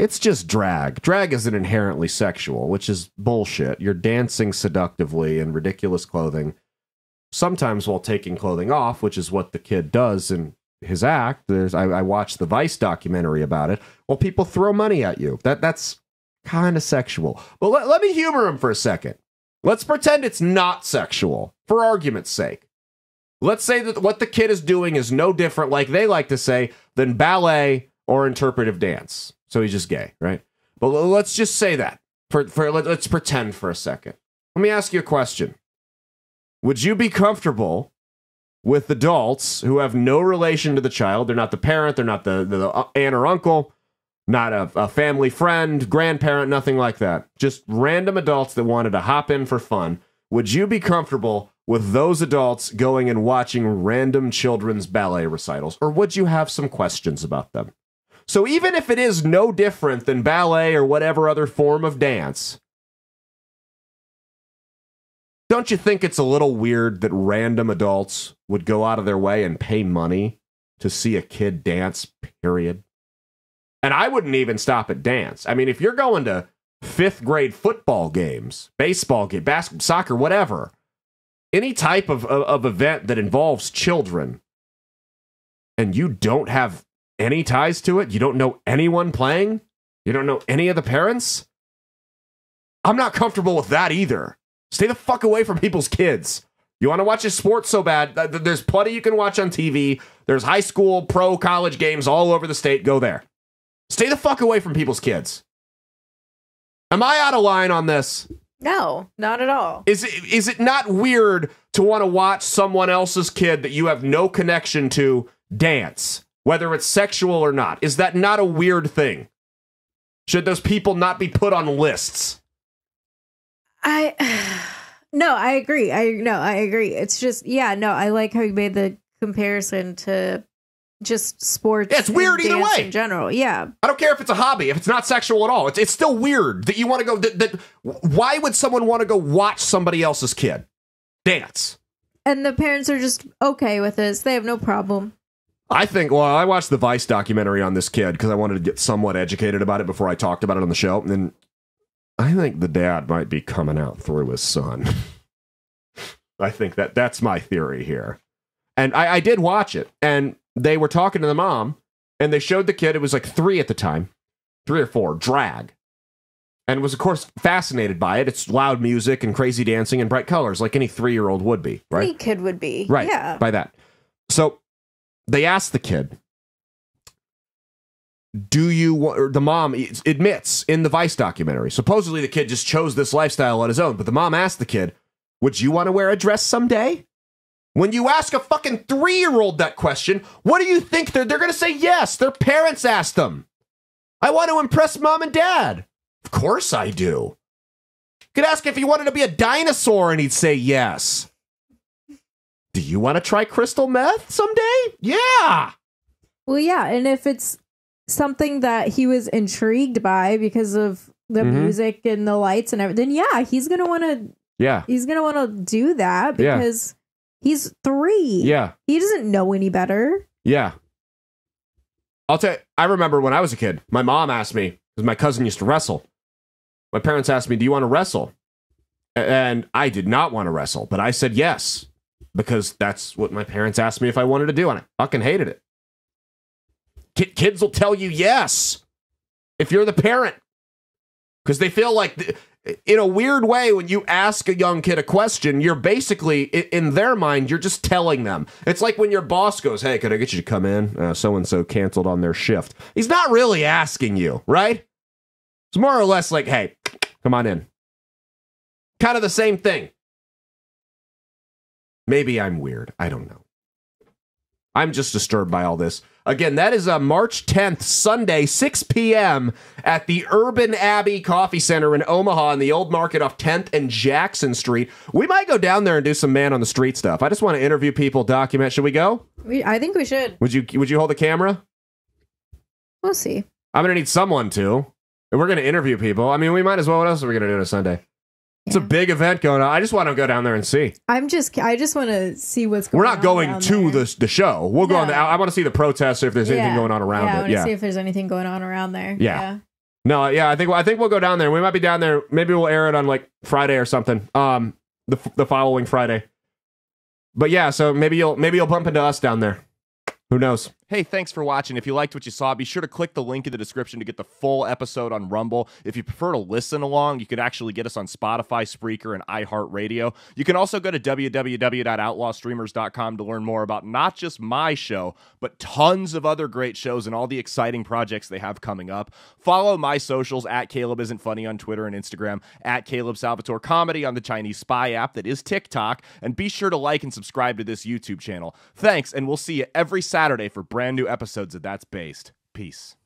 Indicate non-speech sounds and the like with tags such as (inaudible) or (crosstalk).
it's just drag. Drag isn't inherently sexual, which is bullshit. You're dancing seductively in ridiculous clothing, sometimes while taking clothing off, which is what the kid does in his act. There's I, I watched the Vice documentary about it. Well, people throw money at you. That that's kind of sexual. But let, let me humor him for a second. Let's pretend it's not sexual, for argument's sake. Let's say that what the kid is doing is no different, like they like to say, than ballet or interpretive dance. So he's just gay, right? But let's just say that. For, for let, let's pretend for a second. Let me ask you a question. Would you be comfortable with adults who have no relation to the child? They're not the parent, they're not the, the, the uh, aunt or uncle, not a, a family friend, grandparent, nothing like that. Just random adults that wanted to hop in for fun. Would you be comfortable with those adults going and watching random children's ballet recitals? Or would you have some questions about them? So even if it is no different than ballet or whatever other form of dance, don't you think it's a little weird that random adults would go out of their way and pay money to see a kid dance, period? And I wouldn't even stop at dance. I mean, if you're going to fifth grade football games, baseball game, basketball, soccer, whatever, any type of, of, of event that involves children, and you don't have any ties to it, you don't know anyone playing, you don't know any of the parents, I'm not comfortable with that either. Stay the fuck away from people's kids. You want to watch a sport so bad? th- th- There's plenty you can watch on TV. There's high school, pro, college games all over the state. Go there. Stay the fuck away from people's kids. Am I out of line on this? No, not at all. Is it is it not weird to want to watch someone else's kid that you have no connection to dance, whether it's sexual or not? Is that not a weird thing? Should those people not be put on lists? I (sighs) no, I agree. I no, I agree. It's just yeah, no, I like how you made the comparison to just sports. Yeah, it's weird either way. in general. Yeah, I don't care if it's a hobby, if it's not sexual at all. It's it's still weird that you want to go. That, that why would someone want to go watch somebody else's kid dance? and the parents are just okay with this. They have no problem. I think. Well, I watched the Vice documentary on this kid because I wanted to get somewhat educated about it before I talked about it on the show, and then I think the dad might be coming out through his son. (laughs) I think that that's my theory here, and I, I did watch it, and they were talking to the mom, and they showed the kid. It was like three at the time, three or four, drag, and was of course fascinated by it. It's loud music and crazy dancing and bright colors, like any three-year-old would be, right? Any kid would be Right. Yeah, By that. So they asked the kid, do you wa- or the mom admits in the Vice documentary. Supposedly the kid just chose this lifestyle on his own, but the mom asked the kid, "Would you want to wear a dress someday?" When you ask a fucking 3-year-old that question, what do you think they're they're going to say yes. Their parents asked them. I want to impress mom and dad. Of course I do. Could ask if he wanted to be a dinosaur and he'd say yes. Do you want to try crystal meth someday? Yeah. Well, yeah, and if it's something that he was intrigued by because of the Mhm. music and the lights and everything, then yeah, he's gonna want to. Yeah. He's gonna want to do that Yeah. because he's three. Yeah. he doesn't know any better. Yeah. I'll tell you, I remember when I was a kid, my mom asked me, because my cousin used to wrestle. My parents asked me, Do you want to wrestle? And I did not want to wrestle, but I said yes, because that's what my parents asked me if I wanted to do, and I fucking hated it. Ki- Kids will tell you yes if you're the parent, because they feel like, th- in a weird way, when you ask a young kid a question, you're basically, in their mind, you're just telling them. It's like when your boss goes, Hey, could I get you to come in? So and so canceled on their shift. He's not really asking you, right? It's more or less like, Hey, come on in. Kind of the same thing. Maybe I'm weird. I don't know. I'm just disturbed by all this. Again, that is uh, March 10th, Sunday, 6 p.m. at the Urban Abbey Coffee Center in Omaha in the old market off 10th and Jackson Street. We might go down there and do some man on the street stuff. I just want to interview people, document. Should we go? We, I think we should. Would you Would you hold the camera? We'll see. I'm gonna need someone to. And we're gonna interview people. I mean, we might as well. What else are we gonna do on a Sunday? It's a big event going on. I just want to go down there and see. I'm just. I just want to see what's. going on. We're not going down to there. the the show. We'll go on the. No. I want to see the protests if there's anything Yeah. going on around yeah, I it. want to Yeah. see if there's anything going on around there. Yeah. No, yeah, I think I think we'll go down there. We might be down there. Maybe we'll air it on like Friday or something. Um, the the following Friday. But yeah, so maybe you'll maybe you'll bump into us down there. Who knows? Hey, thanks for watching. If you liked what you saw, be sure to click the link in the description to get the full episode on Rumble. If you prefer to listen along, you can actually get us on Spotify, Spreaker, and iHeartRadio. You can also go to www.outlawstreamers.com to learn more about not just my show, but tons of other great shows and all the exciting projects they have coming up. Follow my socials at Caleb Isn't Funny on Twitter and Instagram, at Caleb Salvatore Comedy on the Chinese Spy app that is TikTok, and be sure to like and subscribe to this YouTube channel. Thanks, and we'll see you every Saturday for brand new episodes of That's Based. Peace.